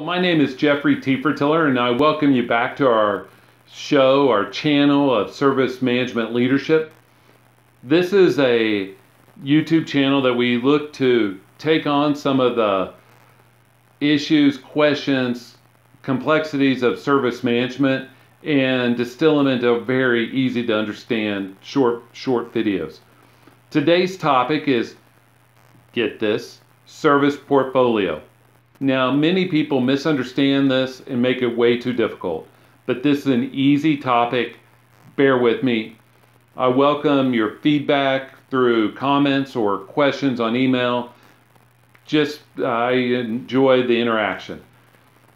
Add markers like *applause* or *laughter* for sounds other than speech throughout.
My name is Jeffrey Tefertiller, and I welcome you back to our show, our channel of service management leadership. This is a YouTube channel that we look to take on some of the issues, questions, complexities of service management and distill them into very easy to understand short short videos. Today's topic is get this, service portfolio. Now, many people misunderstand this and make it way too difficult, but this is an easy topic. Bear with me. I welcome your feedback through comments or questions on email. Just, I enjoy the interaction.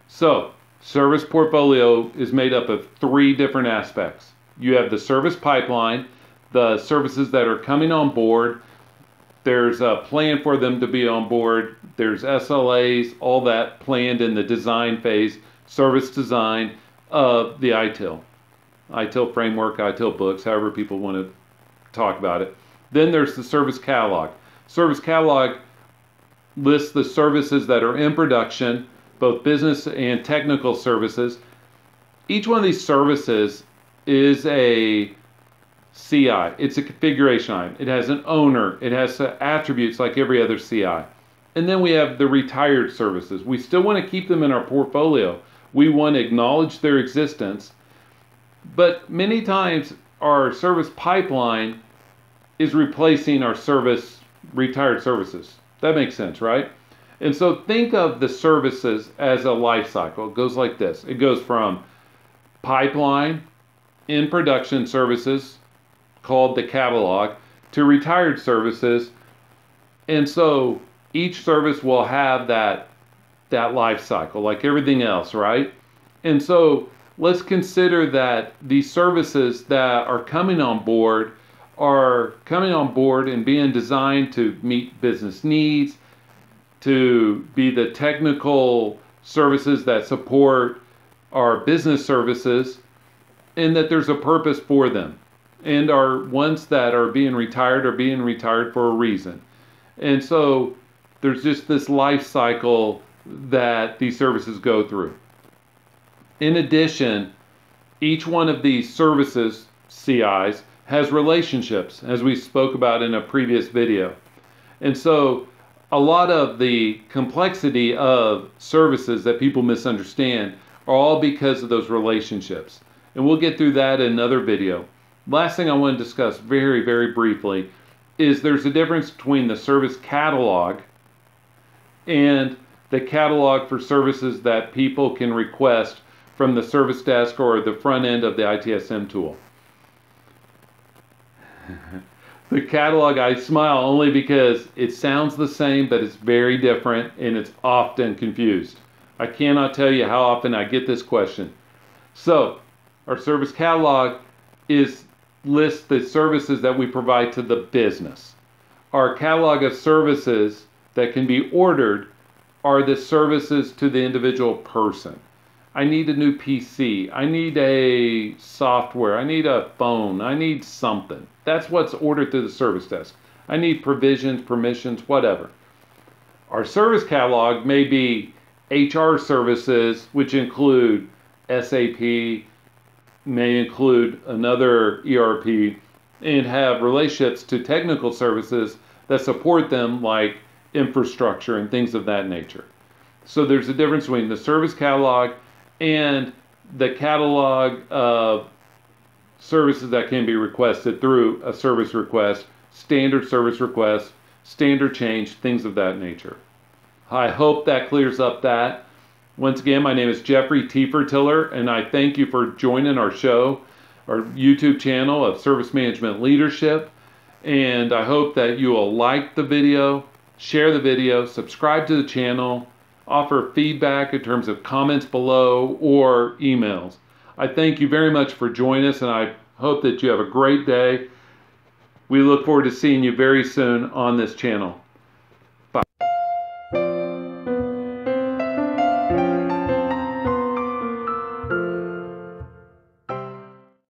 So, service portfolio is made up of three different aspects. You have the service pipeline, the services that are coming on board, there's a plan for them to be on board. There's SLAs, all that planned in the design phase, service design of the ITIL. ITIL framework, ITIL books, however people want to talk about it. Then there's the service catalog. Service catalog lists the services that are in production, both business and technical services. Each one of these services is a CI. It's a configuration item. It has an owner. It has attributes like every other CI. And then we have the retired services. We still want to keep them in our portfolio. We want to acknowledge their existence. But many times our service pipeline is replacing our service retired services. That makes sense, right? And so think of the services as a life cycle. It goes like this. It goes from pipeline, in production services, called the catalog to retired services. And so each service will have that that life cycle like everything else, right? And so let's consider that these services that are coming on board are coming on board and being designed to meet business needs, to be the technical services that support our business services, and that there's a purpose for them and are ones that are being retired are being retired for a reason. And so there's just this life cycle that these services go through. In addition, each one of these services, CIs, has relationships, as we spoke about in a previous video. And so a lot of the complexity of services that people misunderstand are all because of those relationships. And we'll get through that in another video. Last thing I want to discuss very, very briefly is there's a difference between the service catalog and the catalog for services that people can request from the service desk or the front end of the ITSM tool. *laughs* the catalog, I smile only because it sounds the same, but it's very different and it's often confused. I cannot tell you how often I get this question. So, our service catalog is list the services that we provide to the business. Our catalog of services that can be ordered are the services to the individual person. I need a new PC. I need a software. I need a phone. I need something. That's what's ordered through the service desk. I need provisions, permissions, whatever. Our service catalog may be HR services, which include SAP, may include another ERP and have relationships to technical services that support them like infrastructure and things of that nature. So there's a difference between the service catalog and the catalog of services that can be requested through a service request, standard service request, standard change, things of that nature. I hope that clears up that. Once again, my name is Jeffrey Tefertiller, and I thank you for joining our show, our YouTube channel of Service Management Leadership. And I hope that you will like the video, share the video, subscribe to the channel, offer feedback in terms of comments below or emails. I thank you very much for joining us, and I hope that you have a great day. We look forward to seeing you very soon on this channel.